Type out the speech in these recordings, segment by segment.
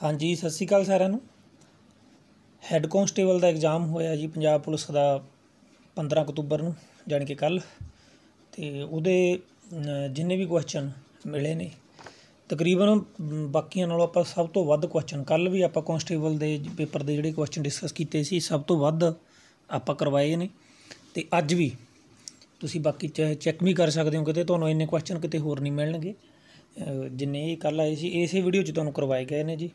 ਹਾਂਜੀ, ਸਤਿ ਸ਼੍ਰੀ ਅਕਾਲ ਸਾਰਿਆਂ ਨੂੰ। ਹੈੱਡ ਕਾਂਸਟੇਬਲ ਦਾ ਐਗਜ਼ਾਮ ਹੋਇਆ ਜੀ ਪੰਜਾਬ ਪੁਲਿਸ ਦਾ 15 ਅਕਤੂਬਰ ਨੂੰ, ਜਾਣੀ ਕਿ ਕੱਲ ਤੇ ਉਹਦੇ ਜਿੰਨੇ ਵੀ ਕੁਐਸਚਨ ਮਿਲੇ ਨੇ, ਤਕਰੀਬਨ ਬਾਕੀਆਂ ਨਾਲੋਂ ਆਪਾਂ ਸਭ ਤੋਂ ਵੱਧ ਕੁਐਸਚਨ ਕੱਲ ਵੀ ਆਪਾਂ ਕਾਂਸਟੇਬਲ ਦੇ ਪੇਪਰ ਦੇ ਜਿਹੜੇ ਕੁਐਸਚਨ ਡਿਸਕਸ ਕੀਤੇ ਸੀ, ਸਭ ਤੋਂ ਵੱਧ ਆਪਾਂ ਕਰਵਾਏ ਨੇ। ਤੇ ਅੱਜ ਵੀ ਤੁਸੀਂ ਬਾਕੀ ਚੈੱਕ ਵੀ ਕਰ ਸਕਦੇ ਹੋ ਕਿਤੇ, ਤੁਹਾਨੂੰ ਇੰਨੇ ਕੁਐਸਚਨ ਕਿਤੇ ਹੋਰ ਨਹੀਂ ਮਿਲਣਗੇ। ਜਿੰਨੇ ਇਹ ਕੱਲ ਆਏ ਸੀ, ਇਸੇ ਵੀਡੀਓ 'ਚ ਤੁਹਾਨੂੰ ਕਰਵਾਏ ਗਏ ਨੇ ਜੀ।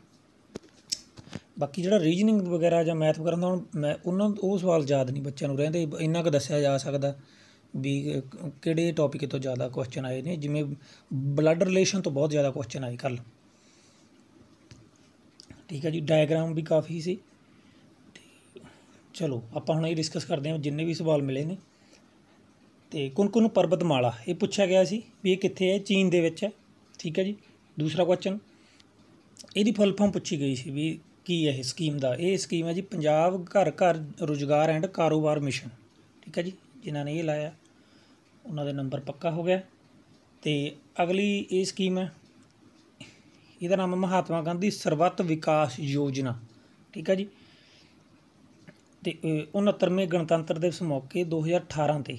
ਬਾਕੀ ਜਿਹੜਾ ਰੀਜਨਿੰਗ ਵਗੈਰਾ ਜਾਂ ਮੈਥ ਵਗੈਰਾ ਦਾ ਮੈਂ ਉਹਨਾਂ ਉਹ ਸਵਾਲ ਯਾਦ ਨਹੀਂ ਬੱਚਿਆਂ ਨੂੰ ਰਹਿੰਦੇ, ਇੰਨਾ ਕੁ ਦੱਸਿਆ ਜਾ ਸਕਦਾ ਵੀ ਕਿਹੜੇ ਟੌਪਿਕ ਤੋਂ ਜ਼ਿਆਦਾ ਕੁਐਸਚਨ ਆਏ ਨੇ, ਜਿਵੇਂ ਬਲੱਡ ਰਿਲੇਸ਼ਨ ਤੋਂ ਬਹੁਤ ਜ਼ਿਆਦਾ ਕੁਐਸਚਨ ਆਏ ਕੱਲ ਠੀਕ ਹੈ ਜੀ ਡਾਇਗਰਾਮ ਵੀ ਕਾਫੀ ਸੀ। ਚਲੋ, ਆਪਾਂ ਹੁਣ ਇਹ ਡਿਸਕਸ ਕਰਦੇ ਹਾਂ, ਜਿੰਨੇ ਵੀ ਸਵਾਲ ਮਿਲੇ ਨੇ। ਤੇ ਕੁਨ ਪਰਬਤਮਾਲਾ, ਇਹ ਪੁੱਛਿਆ ਗਿਆ ਸੀ ਵੀ ਇਹ ਕਿੱਥੇ ਹੈ, ਚੀਨ ਦੇ ਵਿੱਚ ਹੈ। ਠੀਕ ਹੈ ਜੀ, ਦੂਸਰਾ ਕੁਐਸਚਨ ਇਹਦੀ ਫੁੱਲ ਫਾਰਮ ਪੁੱਛੀ ਗਈ ਸੀ ਵੀ ਕੀ ਹੈ ਇਹ ਸਕੀਮ ਦਾ? ਇਹ ਸਕੀਮ ਹੈ ਜੀ ਪੰਜਾਬ ਘਰ ਘਰ ਰੋਜ਼ਗਾਰ ਐਂਡ ਕਾਰੋਬਾਰ ਮਿਸ਼ਨ ਠੀਕ ਹੈ ਜੀ? ਜਿਨ੍ਹਾਂ ਨੇ ਇਹ ਲਾਇਆ, ਉਹਨਾਂ ਦੇ ਨੰਬਰ ਪੱਕਾ ਹੋ ਗਿਆ। ਤੇ ਅਗਲੀ ਇਹ ਸਕੀਮ ਹੈ, ਇਹਦਾ ਨਾਮ ਮਹਾਤਮਾ ਗਾਂਧੀ ਸਰਬੱਤ ਵਿਕਾਸ ਯੋਜਨਾ। ਠੀਕ ਹੈ ਜੀ? ਤੇ 69ਵੇਂ ਗਣਤੰਤਰ ਦਿਵਸ ਮੌਕੇ 2018 ਤੇ,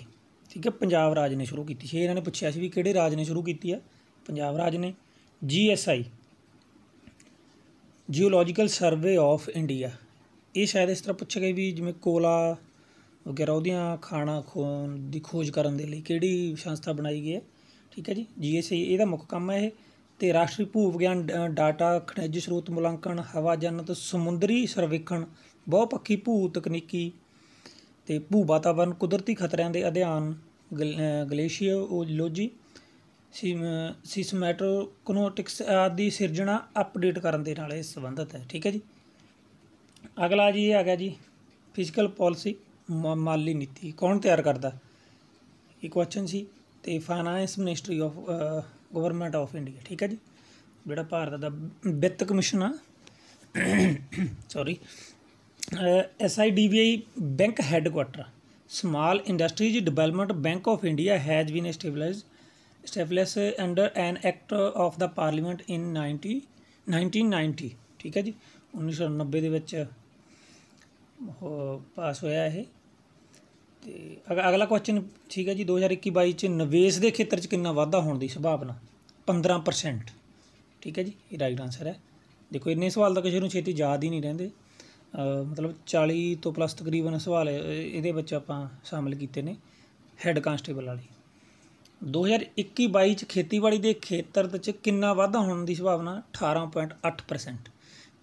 ਠੀਕ ਹੈ, ਪੰਜਾਬ ਰਾਜ ਨੇ ਸ਼ੁਰੂ ਕੀਤੀ ਸੀ। ਇਹਨਾਂ ਨੇ ਪੁੱਛਿਆ ਸੀ ਵੀ ਕਿਹੜੇ ਰਾਜ ਨੇ ਸ਼ੁਰੂ ਕੀਤੀ ਹੈ? ਪੰਜਾਬ ਰਾਜ ਨੇ GSI geological survey of India ਇਹ ਸ਼ਾਇਦ ਇਸ ਤਰ੍ਹਾਂ ਪੁੱਛਿਆ ਗਿਆ ਵੀ ਜਿਵੇਂ ਕੋਲਾ ਵਗੈਰਾ ਉਹਦੀਆਂ ਖਾਣਾ ਖੋਣ ਦੀ ਖੋਜ ਕਰਨ ਦੇ ਲਈ ਕਿਹੜੀ ਸੰਸਥਾ ਬਣਾਈ ਗਈ ਹੈ? ਠੀਕ ਹੈ ਜੀ। ਜੀਐਸਆਈ ਇਹਦਾ ਮੁੱਖ ਕੰਮ ਹੈ ਇਹ। ਤੇ ਰਾਸ਼ਟਰੀ ਭੂ ਵਿਗਿਆਨ ਡਾਟਾ ਖਣਿਜ ਸਰੋਤ ਮੁਲਾਂਕਣ, ਹਵਾ ਜਨਤ, ਸਮੁੰਦਰੀ ਸਰਵੇਖਣ ਬਹੁਪੱਖੀ ਭੂ ਤਕਨੀਕੀ ਤੇ ਭੂ ਵਾਤਾਵਰਣ ਕੁਦਰਤੀ ਖਤਰਿਆਂ ਦੇ ਅਧਿਐਨ ਗਲੇਸ਼ੀਓਲੋਜੀ ਸਿਸਮੈਟੋਕਨੋਟਿਕਸ ਆਦਿ ਸਿਰਜਣਾ ਅਪਡੇਟ ਕਰਨ ਦੇ ਨਾਲ ਇਹ ਸੰਬੰਧਿਤ ਹੈ। ਠੀਕ ਹੈ ਜੀ? ਅਗਲਾ ਜੀ ਇਹ ਆ ਗਿਆ ਜੀ ਫਿਜ਼ੀਕਲ ਪਾਲਿਸੀ ਮਾਲੀ ਨੀਤੀ। ਕੌਣ ਤਿਆਰ ਕਰਦਾ? ਇਹ ਕੁਐਸਚਨ ਸੀ ਤੇ finance ministry of government of India ਠੀਕ ਹੈ ਜੀ? ਜਿਹੜਾ ਭਾਰਤ ਦਾ ਵਿੱਤ ਕਮਿਸ਼ਨ ਆ। Sorry SIDBI bank headquarter small industries development bank of India has been stabilised established under an act of the parliament in 90 1990 ਠੀਕ ਹੈ ਜੀ 1990 ਦੇ ਵਿੱਚ ਪਾਸ ਹੋਇਆ ਇਹ ਤੇ ਅਗਲਾ ਕੁਐਸਚਨ ਠੀਕ ਹੈ ਜੀ 2021-22 ਚ ਨਿਵੇਸ਼ ਦੇ ਖੇਤਰ ਚ ਕਿੰਨਾ ਵਾਧਾ ਹੋਣ ਦੀ ਸੰਭਾਵਨਾ 15% ਠੀਕ ਹੈ ਜੀ ਇਹ ਰਾਈਟ ਆਨਸਰ ਹੈ ਦੇਖੋ ਇੰਨੇ ਸਵਾਲ ਤਾਂ ਕਿਸੇ ਨੂੰ ਛੇਤੀ ਯਾਦ ਹੀ ਨਹੀਂ ਰਹਿੰਦੇ ਮਤਲਬ 40 ਤੋਂ ਪਲੱਸ ਤਕਰੀਬਨ ਸਵਾਲ ਇਹਦੇ ਵਿੱਚ ਆਪਾਂ ਸ਼ਾਮਿਲ ਕੀਤੇ ਨੇ ਹੈੱਡ ਕਾਂਸਟੇਬਲ ਵਾਲੀ 2021-22 ਚ ਖੇਤੀਬਾੜੀ ਦੇ ਖੇਤਰ ਵਿੱਚ ਕਿੰਨਾ ਵਾਧਾ ਹੋਣ ਦੀ ਸੰਭਾਵਨਾ? 18.8%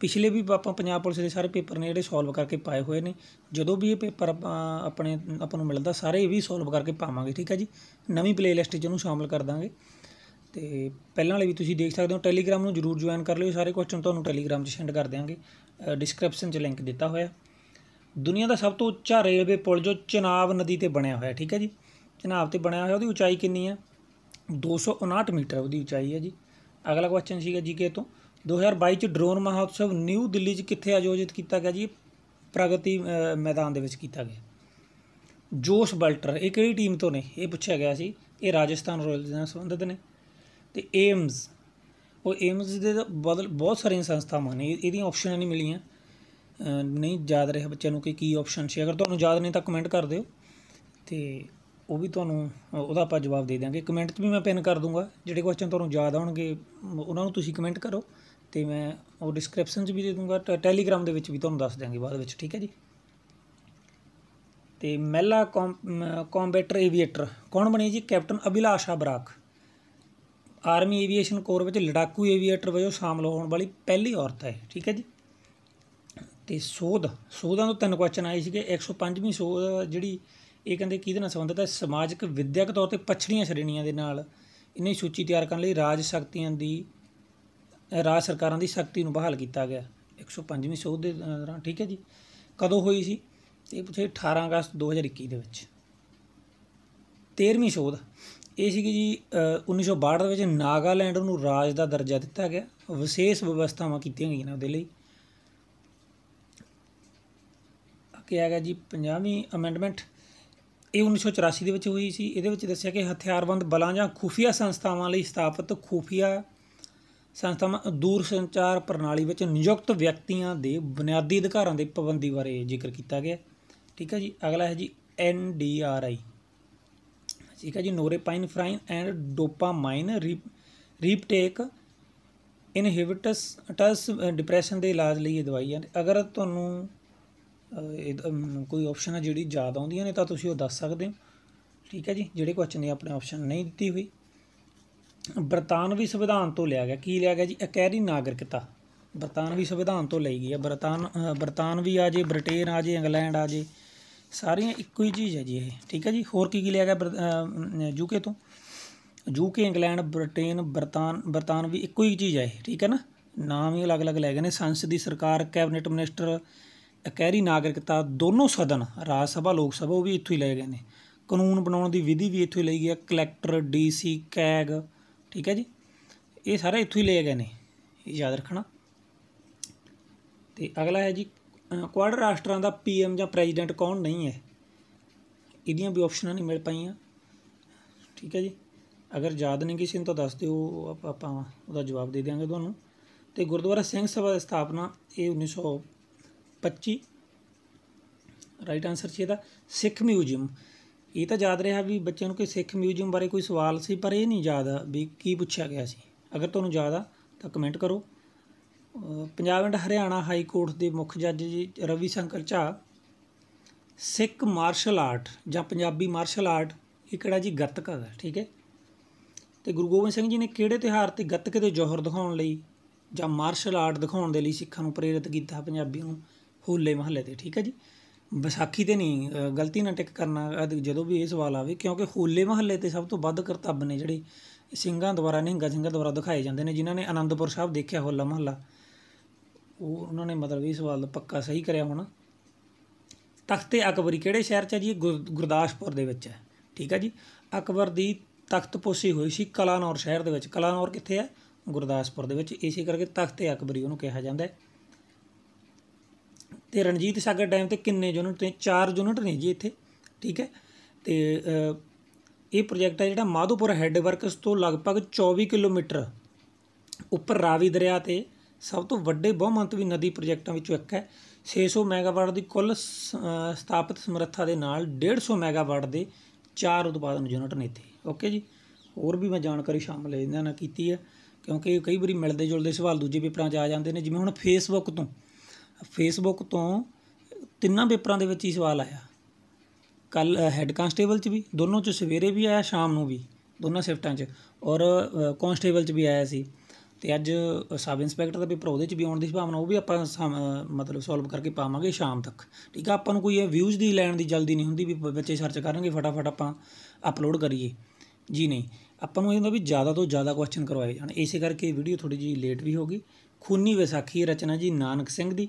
ਪਿਛਲੇ ਵੀ ਆਪਾਂ ਪੰਜਾਬ ਪੁਲਿਸ ਦੇ ਸਾਰੇ ਪੇਪਰ ਨੇ ਜਿਹੜੇ ਸੋਲਵ ਕਰਕੇ ਪਾਏ ਹੋਏ ਨੇ। ਜਦੋਂ ਵੀ ਇਹ ਪੇਪਰ ਆਪਾਂ, ਆਪਣੇ, ਆਪਾਂ ਨੂੰ ਮਿਲਦਾ, ਸਾਰੇ ਇਹ ਵੀ ਸੋਲਵ ਕਰਕੇ ਪਾਵਾਂਗੇ, ਠੀਕ ਹੈ ਜੀ? ਨਵੀਂ ਪਲੇਲਿਸਟ 'ਚ ਉਹਨੂੰ ਸ਼ਾਮਲ ਕਰ ਦਾਂਗੇ। ਤੇ ਪਹਿਲਾਂ ਵਾਲੇ ਵੀ ਤੁਸੀਂ ਦੇਖ ਸਕਦੇ ਹੋ ਟੈਲੀਗ੍ਰਾਮ ਨੂੰ ਜਰੂਰ ਜੁਆਇਨ ਕਰ ਲਿਓ। ਸਾਰੇ ਕੁਐਸਚਨ ਤੁਹਾਨੂੰ ਟੈਲੀਗ੍ਰਾਮ 'ਚ ਸੈਂਡ ਕਰ ਦਿਆਂਗੇ। ਡਿਸਕ੍ਰਿਪਸ਼ਨ 'ਚ ਲਿੰਕ ਦਿੱਤਾ ਹੋਇਆ। ਦੁਨੀਆ ਦਾ ਸਭ ਤੋਂ ਉੱਚਾ ਰੇਲਵੇ ਪੁਲ ਜੋ ਚਨਾਬ ਨਦੀ ਤੇ ਬਣਿਆ ਹੋਇਆ, ਠੀਕ ਹੈ ਜੀ? ਚਨਾਬ ਤੇ ਬਣਿਆ ਹੋਇਆ, ਉਹਦੀ ਉਚਾਈ ਕਿੰਨੀ ਹੈ 259 ਮੀਟਰ ਉਹਦੀ ਉਚਾਈ ਹੈ ਜੀ। ਅਗਲਾ ਕੁਐਸਚਨ ਸੀਗਾ ਜੀਕੇ ਤੋਂ। 2022 ਚ ਡਰੋਨ ਮਹੋਤਸਵ ਨਿਊ ਦਿੱਲੀ 'ਚ ਕਿੱਥੇ ਆਯੋਜਿਤ ਕੀਤਾ ਗਿਆ ਜੀ? ਪ੍ਰਗਤੀ ਮੈਦਾਨ ਦੇ ਵਿੱਚ ਕੀਤਾ ਗਿਆ। ਜੋਸ਼ ਬਲਟਰ, ਇਹ ਕਿਹੜੀ ਟੀਮ ਤੋਂ ਨੇ? ਇਹ ਪੁੱਛਿਆ ਗਿਆ ਸੀ। ਇਹ ਰਾਜਸਥਾਨ ਰਾਇਲਸ ਨਾਲ ਸੰਬੰਧਿਤ ਨੇ। ਤੇ ਏਮਸ ਉਹ ਏਮਸ ਦੇ ਬਦਲ, ਬਹੁਤ ਸਾਰੀਆਂ ਸੰਸਥਾਵਾਂ ਨੇ। ਇਹਦੀਆਂ ਆਪਸ਼ਨਾਂ ਨਹੀਂ ਮਿਲੀਆਂ। ਨਹੀਂ, ਯਾਦ ਰਿਹਾ ਬੱਚਿਆਂ ਨੂੰ ਕਿ ਕੀ ਆਪਸ਼ਨ ਸੀ। ਅਗਰ ਤੁਹਾਨੂੰ ਯਾਦ ਨਹੀਂ ਤਾਂ ਕਮੈਂਟ ਕਰ ਦਿਓ। ਤੇ ਉਹ ਵੀ ਤੁਹਾਨੂੰ ਉਹਦਾ ਆਪਾਂ ਜਵਾਬ ਦੇ ਦਿਆਂਗੇ। ਕਮੈਂਟ 'ਚ ਵੀ ਮੈਂ ਪਿੰਨ ਕਰ ਦੂੰਗਾ। ਜਿਹੜੇ ਕੁਐਸਚਨ ਤੁਹਾਨੂੰ ਯਾਦ ਆਉਣਗੇ ਉਹਨਾਂ ਨੂੰ ਤੁਸੀਂ ਕਮੈਂਟ ਕਰੋ। ਤੇ ਮੈਂ ਉਹ ਡਿਸਕ੍ਰਿਪਸ਼ਨ 'ਚ ਵੀ ਦੇ ਦੂੰਗਾ। ਟੈਲੀਗ੍ਰਾਮ ਦੇ ਵਿੱਚ ਵੀ ਤੁਹਾਨੂੰ ਦੱਸ ਦਿਆਂਗੇ ਬਾਅਦ ਵਿੱਚ, ਠੀਕ ਹੈ ਜੀ? ਤੇ ਮਹਿਲਾ ਕੰਬੈਟਰ ਏਵੀਏਟਰ ਕੌਣ ਬਣੇ ਜੀ? Captain Abhilasha Barak army aviation corps ਵਿੱਚ ਲੜਾਕੂ ਏਵੀਏਟਰ ਵਜੋਂ ਸ਼ਾਮਲ ਹੋਣ ਵਾਲੀ ਪਹਿਲੀ ਔਰਤ ਹੈ, ਠੀਕ ਹੈ ਜੀ? ਤੇ ਸੋਧ, ਸੋਧਾਂ ਤੋਂ ਤਿੰਨ ਕੁਐਸਚਨ ਆਏ ਸੀਗੇ। 105ਵੀਂ ਸੋਧ ਜਿਹੜੀ ਇਹ ਕਹਿੰਦੇ ਕਿਹਦੇ ਨਾਲ ਸੰਬੰਧਿਤ ਹੈ, ਸਮਾਜਿਕ ਵਿਦਿਅਕ ਤੌਰ ਤੇ ਪਛੜੀਆਂ ਸ਼੍ਰੇਣੀਆਂ ਦੇ ਨਾਲ ਇਹਨੇ ਸੂਚੀ ਤਿਆਰ ਕਰਨ ਲਈ ਰਾਜ ਸ਼ਕਤੀਆਂ ਦੀ ਰਾਜ ਸਰਕਾਰਾਂ ਦੀ ਸ਼ਕਤੀ ਨੂੰ ਬਹਾਲ ਕੀਤਾ ਗਿਆ। 105ਵੀਂ ਸੋਧ ਦੇ ਦੌਰਾਨ, ਠੀਕ ਹੈ ਜੀ? ਕਦੋਂ ਹੋਈ ਸੀ? ਇਹ ਪੁੱਛੇ 18 ਅਗਸਤ 2021 ਦੇ ਵਿੱਚ। 13ਵੀਂ ਸੋਧ, ਇਹ ਸੀਗੀ ਜੀ 1962 ਦੇ ਵਿੱਚ ਨਾਗਾਲੈਂਡ ਨੂੰ ਰਾਜ ਦਾ ਦਰਜਾ ਦਿੱਤਾ ਗਿਆ। ਵਿਸ਼ੇਸ਼ ਵਿਵਸਥਾਵਾਂ ਕੀਤੀਆਂ ਗਈਆਂ ਉਹਦੇ ਲਈ। ਕਿਹਾ ਗਿਆ ਜੀ 50ਵੀਂ ਅਮੈਂਡਮੈਂਟ ਇਹ 1984 ਦੇ ਵਿੱਚ ਹੋਈ ਸੀ। ਇਹਦੇ ਵਿੱਚ ਦੱਸਿਆ ਕਿ ਹਥਿਆਰਬੰਦ ਬਲਾਂ ਜਾਂ ਖੁਫੀਆ ਸੰਸਥਾਵਾਂ ਲਈ ਸਥਾਪਿਤ ਖੁਫੀਆ ਸੰਸਥਾਵਾਂ ਦੂਰ ਸੰਚਾਰ ਪ੍ਰਣਾਲੀ ਵਿੱਚ ਨਿਯੁਕਤ ਵਿਅਕਤੀਆਂ ਦੇ ਬੁਨਿਆਦੀ ਅਧਿਕਾਰਾਂ ਦੇ ਪਾਬੰਦੀ ਬਾਰੇ ਜ਼ਿਕਰ ਕੀਤਾ ਗਿਆ। ਠੀਕ ਹੈ ਜੀ, ਅਗਲਾ ਹੈ ਜੀ ਐਨ ਡੀ ਆਰ ਆਈ। ਠੀਕ ਹੈ ਜੀ, norepinephrine and dopamine reuptake inhibits, ਟਸ, depression ਦੇ ਇਲਾਜ ਲਈ ਇਹ ਦਵਾਈ ਹੈ ਅਗਰ ਤੁਹਾਨੂੰ ਕੋਈ ਆਪਸ਼ਨ ਹੈ ਜਿਹੜੀ ਜ਼ਿਆਦਾ ਆਉਂਦੀਆਂ ਨੇ ਤਾਂ ਤੁਸੀਂ ਉਹ ਦੱਸ ਸਕਦੇ ਹੋ। ਠੀਕ ਹੈ ਜੀ, ਜਿਹੜੇ ਕੁਐਸਚਨ ਨੇ ਆਪਣੇ ਆਪਸ਼ਨ ਨਹੀਂ ਦਿੱਤੀ ਹੋਈ। ਬਰਤਾਨਵੀ ਸੰਵਿਧਾਨ ਤੋਂ ਲਿਆ ਗਿਆ। ਕੀ ਲਿਆ ਗਿਆ ਜੀ? ਅਕੈਰੀ ਨਾਗਰਿਕਤਾ। ਬਰਤਾਨਵੀ ਸੰਵਿਧਾਨ ਤੋਂ ਲਈ ਗਈ ਹੈ ਬਰਤਾਨ ਬਰਤਾਨਵੀ ਆ ਜੇ, ਬ੍ਰਿਟੇਨ ਆ ਜੇ, ਇੰਗਲੈਂਡ ਆ ਜੇ, ਸਾਰੀਆਂ ਇੱਕੋ ਹੀ ਚੀਜ਼ ਹੈ ਜੀ ਇਹ। ਠੀਕ ਹੈ ਜੀ? ਹੋਰ ਕੀ ਕੀ ਲਿਆ ਗਿਆ ਯੂਕੇ ਤੋਂ? ਯੂਕੇ ਇੰਗਲੈਂਡ, ਬ੍ਰਿਟੇਨ, ਬਰਤਾਨ, ਬਰਤਾਨਵੀ ਇੱਕੋ ਹੀ ਚੀਜ਼ ਹੈ ਇਹ। ਠੀਕ ਹੈ ਨਾ? ਨਾਮ ਹੀ ਅਲੱਗ-ਅਲੱਗ ਲੈ ਗਏ ਨੇ। ਸੰਸਦ ਦੀ ਸਰਕਾਰ, ਕੈਬਨਿਟ ਮਿਨਿਸਟਰ ਅਕੈਰੀ ਨਾਗਰਿਕਤਾ ਦੋਨੋਂ ਸਦਨ ਰਾਜ ਸਭਾ, ਲੋਕ ਸਭਾ, ਉਹ ਵੀ ਇੱਥੋਂ ਹੀ ਲਏ ਗਏ ਨੇ। ਕਾਨੂੰਨ ਬਣਾਉਣ ਦੀ ਵਿਧੀ ਵੀ ਇੱਥੋਂ ਹੀ ਲਈ ਗਈ ਹੈ ਕਲੈਕਟਰ ਡੀਸੀ ਕੈਗ ਠੀਕ ਹੈ ਜੀ? ਇਹ ਸਾਰੇ ਇੱਥੋਂ ਹੀ ਲਏ ਗਏ ਨੇ, ਇਹ ਯਾਦ ਰੱਖਣਾ। ਤੇ ਅਗਲਾ ਹੈ ਜੀ ਕੁਆਡ ਰਾਸ਼ਟਰਾਂ ਦਾ ਪੀਐਮ ਜਾਂ ਪ੍ਰੈਜ਼ੀਡੈਂਟ ਕੌਣ ਨਹੀਂ ਹੈ? ਇਹਦੀਆਂ ਵੀ ਆਪਸ਼ਨਾਂ ਨਹੀਂ ਮਿਲ ਪਾਈਆਂ। ਠੀਕ ਹੈ ਜੀ? ਅਗਰ ਯਾਦ ਨਹੀਂ ਕਿਸੇ ਨੂੰ ਤਾਂ ਦੱਸ ਦਿਓ, ਆਪਾਂ ਉਹਦਾ ਜਵਾਬ ਦੇ ਦਿਆਂਗੇ ਤੁਹਾਨੂੰ। ਤੇ ਗੁਰਦੁਆਰਾ ਸਿੰਘ ਸਭਾ ਦੀ ਸਥਾਪਨਾ, ਇਹ 1925 ਰਾਈਟ ਆਨਸਰ ਸੀ ਇਹਦਾ। ਸਿੱਖ ਮਿਊਜ਼ੀਅਮ। ਇਹ ਤਾਂ ਯਾਦ ਰਿਹਾ ਵੀ ਬੱਚਿਆਂ ਨੂੰ ਕਿ ਸਿੱਖ ਮਿਊਜ਼ੀਅਮ ਬਾਰੇ ਕੋਈ ਸਵਾਲ ਸੀ, ਪਰ ਇਹ ਨਹੀਂ ਯਾਦ ਆ ਵੀ ਕੀ ਪੁੱਛਿਆ ਗਿਆ ਸੀ। ਅਗਰ ਤੁਹਾਨੂੰ ਯਾਦ ਆ, ਤਾਂ ਕਮੈਂਟ ਕਰੋ। Punjab and Haryana high court ਦੇ ਮੁੱਖ ਜੱਜ ਜੀ ਰਵੀ ਸ਼ੰਕਰ ਝਾ, ਸਿੱਖ ਮਾਰਸ਼ਲ ਆਰਟ ਜਾਂ ਪੰਜਾਬੀ ਮਾਰਸ਼ਲ ਆਰਟ ਇਹ ਕਿਹੜਾ ਜੀ ਗੱਤਕਾ ਹੈ, ਠੀਕ ਹੈ? ਤੇ ਗੁਰੂ ਗੋਬਿੰਦ ਸਿੰਘ ਜੀ ਨੇ ਕਿਹੜੇ ਤਿਹਾਰ ਤੇ ਗੱਤਕੇ ਦੇ ਜੋਹਰ ਦਿਖਾਉਣ ਲਈ ਜਾਂ ਮਾਰਸ਼ਲ ਆਰਟ ਦਿਖਾਉਣ ਦੇ ਲਈ ਸਿੱਖਾਂ ਨੂੰ ਪ੍ਰੇਰਿਤ ਕੀਤਾ ਪੰਜਾਬੀ ਨੂੰ? ਹੋਲੇ ਮਹੱਲੇ ਤੇ, ਠੀਕ ਹੈ ਜੀ? ਵਿਸਾਖੀ ਤੇ ਨਹੀਂ ਗਲਤੀ ਨਾਲ ਟਿਕ ਕਰਨਾ ਜਦੋਂ ਵੀ ਇਹ ਸਵਾਲ ਆਵੇ, ਕਿਉਂਕਿ ਹੋਲੇ ਮਹੱਲੇ ਤੇ ਸਭ ਤੋਂ ਵੱਧ ਕਰਤੱਵ ਨੇ ਜਿਹੜੇ ਸਿੰਘਾਂ ਦੁਆਰਾ, ਨਿਹੰਗਾ ਸਿੰਘਾਂ ਦੁਆਰਾ ਦਿਖਾਏ ਜਾਂਦੇ ਨੇ, ਜਿਨ੍ਹਾਂ ਨੇ ਆਨੰਦਪੁਰ ਸਾਹਿਬ ਦੇਖਿਆ ਹੋਲਾ ਮਹੱਲਾ। ਉਹ, ਉਹਨਾਂ ਨੇ ਮਤਲਬ ਇਹ ਸਵਾਲ ਪੱਕਾ ਸਹੀ ਕਰਿਆ ਹੋਣਾ। ਤਖਤੇ ਅਕਬਰੀ ਕਿਹੜੇ ਸ਼ਹਿਰ 'ਚ ਹੈ ਜੀ? ਗੁਰਦਾਸਪੁਰ ਦੇ ਵਿੱਚ ਹੈ, ਠੀਕ ਹੈ ਜੀ? ਅਕਬਰ ਦੀ ਤਖਤ ਪੋਸੀ ਹੋਈ ਸੀ ਕਲਾਨੌਰ ਸ਼ਹਿਰ ਦੇ ਵਿੱਚ। ਕਲਾਨੌਰ ਕਿੱਥੇ ਹੈ? ਗੁਰਦਾਸਪੁਰ ਦੇ ਵਿੱਚ। ਇਸੇ ਕਰਕੇ ਤਖਤੇ ਅਕਬਰੀ ਉਹਨੂੰ ਕਿਹਾ ਜਾਂਦਾ ਹੈ। ਤੇ ਰਣਜੀਤ ਸਾਗਰ ਡੈਮ ਤੇ ਕਿੰਨੇ ਯੂਨਿਟ ਨੇ? 4 ਯੂਨਿਟ ਨੇ ਜੀ ਇੱਥੇ, ਠੀਕ ਹੈ? ਤੇ ਇਹ ਪ੍ਰੋਜੈਕਟ ਹੈ ਜਿਹੜਾ ਮਾਧੋਪੁਰ ਹੈੱਡ ਵਰਕਸ ਤੋਂ ਲਗਭਗ 24 ਕਿਲੋਮੀਟਰ ਉੱਪਰ ਰਾਵੀ ਦਰਿਆ ਤੇ ਸਭ ਤੋਂ ਵੱਡੇ ਬਹੁਮੰਤਵੀ ਨਦੀ ਪ੍ਰੋਜੈਕਟਾਂ ਵਿੱਚੋਂ ਇੱਕ ਹੈ। 600 ਮੈਗਾਵਾਟ ਦੀ ਕੁੱਲ ਸਥਾਪਿਤ ਸਮਰੱਥਾ ਦੇ ਨਾਲ 150 ਮੈਗਾਵਾਟ ਦੇ ਚਾਰ ਉਤਪਾਦਨ ਯੂਨਿਟ ਨੇ ਇੱਥੇ, ਓਕੇ ਜੀ? ਹੋਰ ਵੀ ਮੈਂ ਜਾਣਕਾਰੀ ਸ਼ਾਮਲ ਇਹਨਾਂ ਨਾਲ ਕੀਤੀ ਹੈ, ਕਿਉਂਕਿ ਕਈ ਵਾਰੀ ਮਿਲਦੇ ਜੁਲਦੇ ਸਵਾਲ ਦੂਜੇ ਪੇਪਰਾਂ 'ਚ ਆ ਜਾਂਦੇ ਨੇ, ਜਿਵੇਂ ਹੁਣ ਫੇਸਬੁੱਕ ਤੋਂ ਫੇਸਬੁੱਕ ਤੋਂ ਤਿੰਨਾਂ ਪੇਪਰਾਂ ਦੇ ਵਿੱਚ ਹੀ ਸਵਾਲ ਆਇਆ। ਕੱਲ ਹੈੱਡ ਕਾਂਸਟੇਬਲ 'ਚ ਵੀ, ਦੋਨੋਂ 'ਚ ਸਵੇਰੇ ਵੀ ਆਇਆ, ਸ਼ਾਮ ਨੂੰ ਵੀ, ਦੋਨਾਂ ਸ਼ਿਫਟਾਂ 'ਚ। ਔਰ ਕਾਂਸਟੇਬਲ 'ਚ ਵੀ ਆਇਆ ਸੀ। ਤੇ ਅੱਜ ਸਬ ਇੰਸਪੈਕਟਰ ਦਾ ਪੇਪਰ ਉਹਦੇ 'ਚ ਵੀ ਆਉਣ ਦੀ ਸੰਭਾਵਨਾ, ਉਹ ਵੀ ਆਪਾਂ ਮਤਲਬ ਸੋਲਵ ਕਰਕੇ ਪਾਵਾਂਗੇ ਸ਼ਾਮ ਤੱਕ। ਠੀਕ ਆ, ਆਪਾਂ ਨੂੰ ਕੋਈ ਇਹ ਵਿਊਜ਼ ਦੀ ਲੈਣ ਦੀ ਜਲਦੀ ਨਹੀਂ ਹੁੰਦੀ ਵੀ ਬੱਚੇ ਸਰਚ ਕਰਨਗੇ, ਫਟਾਫਟ ਆਪਾਂ ਅਪਲੋਡ ਕਰੀਏ। ਜੀ ਨਹੀਂ, ਆਪਾਂ ਨੂੰ ਇਹ ਹੁੰਦਾ ਵੀ ਜ਼ਿਆਦਾ ਤੋਂ ਜ਼ਿਆਦਾ ਕੁਐਸਚਨ ਕਰਵਾਏ ਜਾਣ। ਇਸੇ ਕਰਕੇ ਵੀਡੀਓ ਥੋੜੀ ਜੀ ਲੇਟ ਵੀ ਹੋ ਗਈ। ਖੂਨੀ ਵਿਸਾਖੀ ਰਚਨਾ ਜੀ ਨਾਨਕ ਸਿੰਘ ਦੀ।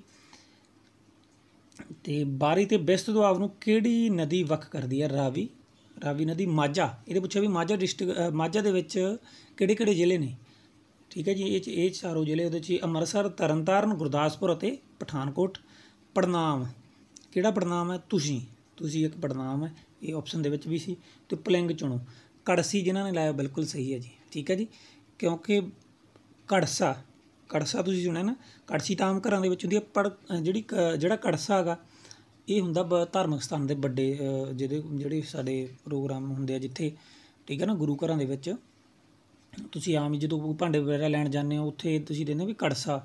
ਤੇ ਬਾਰੀ ਤੇ ਬਿਸਤ ਦੁਆਬ ਨੂੰ ਕਿਹੜੀ ਨਦੀ ਵੱਖ ਕਰਦੀ ਹੈ? ਰਾਵੀ ਰਾਵੀ ਨਦੀ ਮਾਝਾ। ਇਹਦੇ ਪੁੱਛਿਆ ਵੀ ਮਾਝਾ ਡਿਸਟ੍ਰਿਕਟ ਮਾਝਾ ਦੇ ਵਿੱਚ ਕਿਹੜੇ ਕਿਹੜੇ ਜ਼ਿਲ੍ਹੇ ਨੇ? ਠੀਕ ਹੈ ਜੀ, ਇਹ ਇਹ ਚਾਰੋਂ ਜ਼ਿਲ੍ਹੇ ਉਹਦੇ 'ਚ ਅੰਮ੍ਰਿਤਸਰ, ਤਰਨਤਾਰਨ, ਗੁਰਦਾਸਪੁਰ ਅਤੇ ਪਠਾਨਕੋਟ। ਪੜਨਾਮ, ਕਿਹੜਾ ਪੜਨਾਮ ਹੈ? ਤੁਸੀਂ ਤੁਸੀਂ ਇੱਕ ਪੜਨਾਮ ਹੈ, ਇਹ ਆਪਸ਼ਨ ਦੇ ਵਿੱਚ ਵੀ ਸੀ। ਤੇ ਪਲਿੰਗ ਚੁਣੋ। ਕੜਸੀ ਜਿਨ੍ਹਾਂ ਨੇ ਲਾਇਆ, ਬਿਲਕੁਲ ਸਹੀ ਹੈ ਜੀ। ਠੀਕ ਹੈ ਜੀ, ਕਿਉਂਕਿ ਕੜਸਾ ਕੜਸਾ ਤੁਸੀਂ ਸੁਣਿਆ ਨਾ ਕੜਸੀ ਤਾਂ ਆਮ ਘਰਾਂ ਦੇ ਵਿੱਚ ਹੁੰਦੀ ਹੈ, ਪਰ ਜਿਹੜੀ ਜਿਹੜਾ ਕੜਸਾ ਹੈਗਾ, ਇਹ ਹੁੰਦਾ ਧਾਰਮਿਕ ਸਥਾਨ ਦੇ ਵੱਡੇ ਜਿਹਦੇ, ਜਿਹੜੇ ਸਾਡੇ ਪ੍ਰੋਗਰਾਮ ਹੁੰਦੇ ਆ ਜਿੱਥੇ, ਠੀਕ ਹੈ ਨਾ, ਗੁਰੂ ਘਰਾਂ ਦੇ ਵਿੱਚ। ਤੁਸੀਂ ਆਮ ਹੀ ਜਦੋਂ ਭਾਂਡੇ ਵਗੈਰਾ ਲੈਣ ਜਾਂਦੇ ਹੋ, ਉੱਥੇ ਤੁਸੀਂ ਦੇਖਦੇ ਵੀ ਕੜਸਾ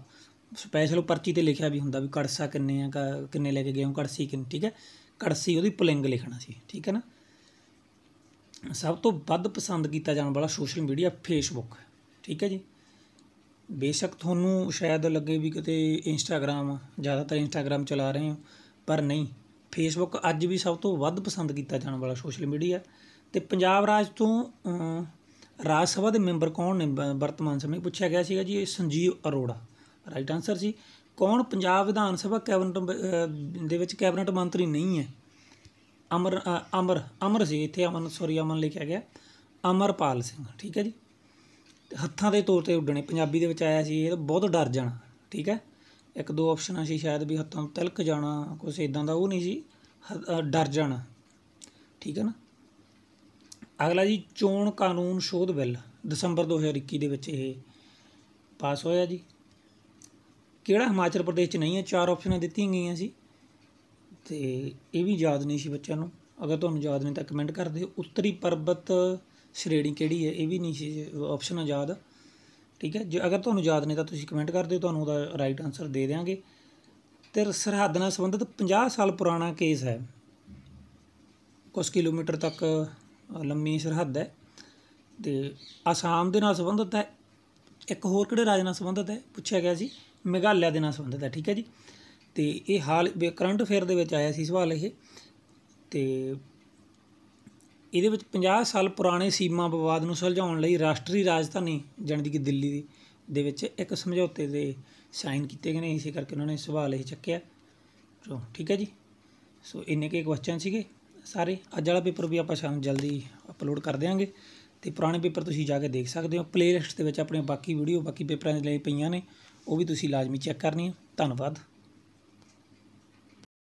ਸਪੈਸ਼ਲ ਪਰਚੀ ਤੇ ਲਿਖਿਆ ਵੀ ਹੁੰਦਾ ਵੀ ਕੜਸਾ ਕਿੰਨੇ ਆ ਕਿੰਨੇ ਲੈ ਕੇ ਗਏ ਹੋ ਕੜਸੀ ਕਿੰਨੀ, ਠੀਕ ਹੈ। ਕੜਸੀ ਉਹਦੀ ਪਲਿੰਗ ਲਿਖਣਾ ਸੀ, ਠੀਕ ਹੈ ਨਾ। ਸਭ ਤੋਂ ਵੱਧ ਪਸੰਦ ਕੀਤਾ ਜਾਣ ਵਾਲਾ ਸੋਸ਼ਲ ਮੀਡੀਆ ਫੇਸਬੁੱਕ ਠੀਕ ਹੈ ਜੀ। ਬੇਸ਼ੱਕ ਤੁਹਾਨੂੰ ਸ਼ਾਇਦ ਲੱਗੇ ਵੀ ਕਿਤੇ ਇੰਸਟਾਗ੍ਰam ਜ਼ਿਆਦਾਤਰ ਇੰਸਟਾਗ੍ਰam ਚਲਾ ਰਹੇ ਹੋ, ਪਰ ਨਹੀਂ। ਫੇਸਬੁੱਕ ਅੱਜ ਵੀ ਸਭ ਤੋਂ ਵੱਧ ਪਸੰਦ ਕੀਤਾ ਜਾਣ ਵਾਲਾ ਸੋਸ਼ਲ ਮੀਡੀਆ ਤੇ ਪੰਜਾਬ ਰਾਜ ਤੋਂ ਰਾਜ ਸਭਾ ਦੇ ਮੈਂਬਰ ਕੌਣ ਨੇ? ਵਰਤਮਾਨ ਸਮੇਂ ਪੁੱਛਿਆ ਗਿਆ ਸੀਗਾ ਜੀ ਸੰਜੀਵ ਅਰੋੜਾ। ਰਾਈਟ ਆਨਸਰ ਸੀ। ਕੌਣ? ਪੰਜਾਬ ਵਿਧਾਨ ਸਭਾ ਕੈਬਨਿਟ ਦੇ ਵਿੱਚ ਕੈਬਨਿਟ ਮੰਤਰੀ ਨਹੀਂ ਹੈ। ਅਮਰ ਅਮਰ ਅਮਰ ਸੀ ਇੱਥੇ, ਅਮਨ ਸੋਰੀ ਅਮਨ ਲਿਖਿਆ ਗਿਆ। ਅਮਰਪਾਲ ਸਿੰਘ, ਠੀਕ ਹੈ ਜੀ? ਹੱਥਾਂ ਦੇ ਤੌਰ ਤੇ ਉੱਡਣੇ, ਪੰਜਾਬੀ ਦੇ ਵਿੱਚ ਆਇਆ ਸੀ ਇਹ ਬਹੁਤ ਡਰ ਜਾਣਾ, ਠੀਕ ਹੈ? ਇੱਕ ਦੋ ਆਪਸ਼ਨਾਂ ਸੀ ਸ਼ਾਇਦ ਵੀ ਹੱਥਾਂ ਤਿਲਕ ਜਾਣਾ ਕੁਝ ਇਦਾਂ ਦਾ ਉਹ ਨਹੀਂ ਸੀ ਡਰ ਜਾਣਾ, ਠੀਕ ਹੈ ਨਾ? ਅਗਲਾ ਜੀ, ਚੋਣ ਕਾਨੂੰਨ ਸ਼ੋਧ ਬਿੱਲ, ਦਸੰਬਰ 2021 ਦੇ ਵਿੱਚ ਇਹ ਪਾਸ ਹੋਇਆ ਜੀ। ਕਿਹੜਾ ਹਿਮਾਚਲ ਪ੍ਰਦੇਸ਼ 'ਚ ਨਹੀਂ ਹੈ? ਚਾਰ ਆਪਸ਼ਨਾਂ ਦਿੱਤੀਆਂ ਗਈਆਂ ਸੀ। ਤੇ ਇਹ ਵੀ ਯਾਦ ਨਹੀਂ ਸੀ ਬੱਚਿਆਂ ਨੂੰ। ਅਗਰ ਤੁਹਾਨੂੰ ਯਾਦ ਨਹੀਂ ਤਾਂ ਕਮੈਂਟ ਕਰ ਦਿਓ। ਉੱਤਰੀ ਪਰਬਤ ਸ਼੍ਰੇਣੀ ਕਿਹੜੀ ਹੈ, ਇਹ ਵੀ ਨਹੀਂ ਸੀ ਆਪਸ਼ਨ ਆਜ਼ਾਦ ਠੀਕ ਹੈ, ਜੇ ਅਗਰ ਤੁਹਾਨੂੰ ਯਾਦ ਨਹੀਂ ਤਾਂ ਤੁਸੀਂ ਕਮੈਂਟ ਕਰ ਦਿਓ, ਤੁਹਾਨੂੰ ਉਹਦਾ ਰਾਈਟ ਆਨਸਰ ਦੇ ਦੇਵਾਂਗੇ ਤੇ ਸਰਹੱਦ ਨਾਲ ਸੰਬੰਧਿਤ 50 ਸਾਲ ਪੁਰਾਣਾ ਕੇਸ ਹੈ। ਕੁਝ ਕਿਲੋਮੀਟਰ ਤੱਕ ਲੰਮੀ ਸਰਹੱਦ ਹੈ। ਤੇ ਆਸਾਮ ਦੇ ਨਾਲ ਸੰਬੰਧਿਤ ਹੈ, ਇੱਕ ਹੋਰ ਕਿਹੜੇ ਰਾਜ ਨਾਲ ਸੰਬੰਧਿਤ ਹੈ, ਪੁੱਛਿਆ ਗਿਆ ਸੀ, ਮੇਘਾਲਿਆ ਦੇ ਨਾਲ ਸੰਬੰਧਿਤ ਹੈ, ਠੀਕ ਹੈ ਜੀ। ਤੇ ਇਹ ਹਾਲ ਕਰੰਟ ਅਫੇਅਰ ਦੇ ਵਿੱਚ ਆਇਆ ਸੀ ਸਵਾਲ ਇਹ। ਤੇ ਇਹਦੇ ਵਿੱਚ 50 ਸਾਲ ਪੁਰਾਣੇ ਸੀਮਾ ਵਿਵਾਦ ਨੂੰ ਸੁਲਝਾਉਣ ਲਈ ਰਾਸ਼ਟਰੀ ਰਾਜਧਾਨੀ, ਜਾਣੀ ਕਿ ਦਿੱਲੀ ਦੀ ਦੇ ਵਿੱਚ ਇੱਕ ਸਮਝੌਤੇ ਦੇ ਸਾਈਨ ਕੀਤੇ ਗਏ ਨੇ, ਇਸੇ ਕਰਕੇ ਉਹਨਾਂ ਨੇ ਸਵਾਲ ਇਹ ਚੱਕਿਆ। ਸੋ ਠੀਕ ਹੈ ਜੀ। ਸੋ ਇੰਨੇ ਕੇ ਕੁਐਸਚਨ ਸੀਗੇ ਸਾਰੇ। ਅੱਜ ਵਾਲਾ ਪੇਪਰ ਵੀ ਆਪਾਂ ਸ਼ਾਮ ਜਲਦੀ ਅਪਲੋਡ ਕਰ ਦਿਆਂਗੇ ਤੇ ਪੁਰਾਣੇ ਪੇਪਰ ਤੁਸੀਂ ਜਾ ਕੇ ਦੇਖ ਸਕਦੇ ਹੋ। ਪਲੇਲਿਸਟ ਦੇ ਵਿੱਚ ਆਪਣੇ ਬਾਕੀ ਵੀਡੀਓ ਬਾਕੀ ਪੇਪਰਾਂ ਦੇ ਲਈ ਪਈਆਂ ਨੇ, ਉਹ ਵੀ ਤੁਸੀਂ ਲਾਜ਼ਮੀ ਚੈੱਕ ਕਰਨੀ ਹੈ ਧੰਨਵਾਦ।